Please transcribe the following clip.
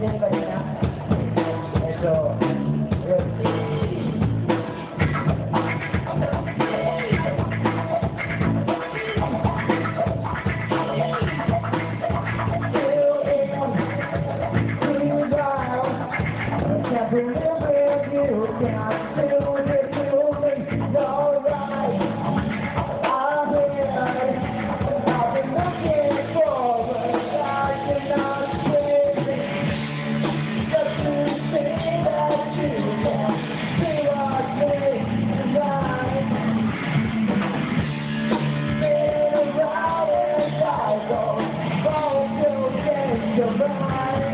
Thank you. Bye.